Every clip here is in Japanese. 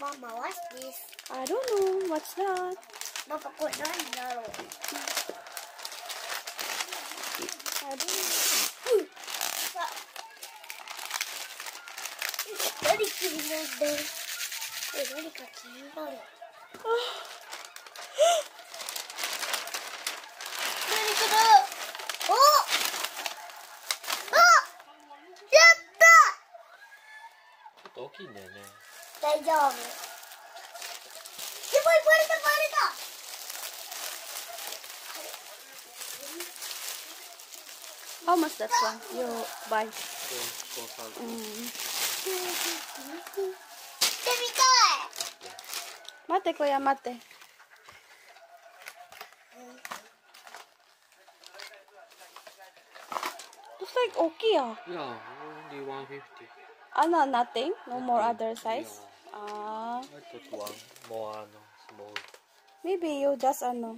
回しです I don't know. What's that? パパこれ何だろう I don't know. さ何気になるえ何か気になる何かな？おあやったちょっと大きいんだよね Dejamy. Dawaj, Maryka, Maryka! Almost that one. Yo, bye. Mm. Mate, Koya, mate. Looks like Okia. Yeah, only 150. Ah, no, nothing. No more other size. Yeah. Ah. Natutuwang mo ano, small. Maybe you just ano.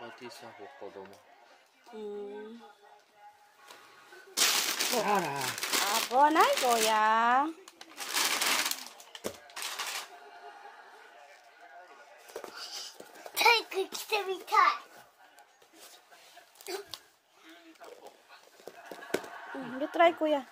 Ba't isa ko ko mo? Hmm. Tara. Abo na, kuya. Take it to me tight. You try, kuya.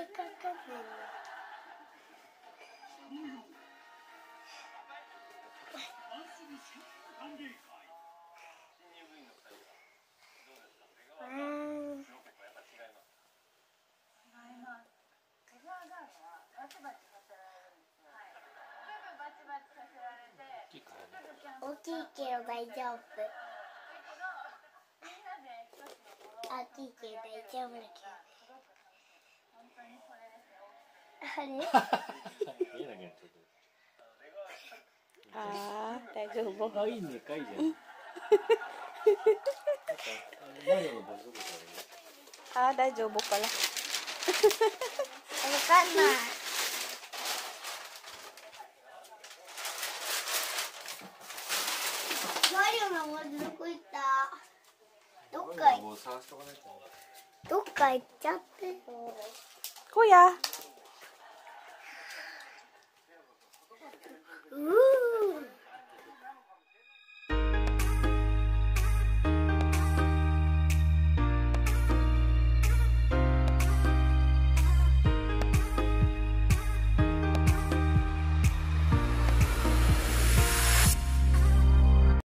大きいからね大きいけど大丈夫。大きいけど大丈夫だけどあれ見えなくなっちゃっ Ah, daijoubu. たあいいねかいじゃんなんかマリオのボスどこか Ah, daijoubu pala. わかんない？マリオの文字どこ行ったどっか行っちゃって。Kuya,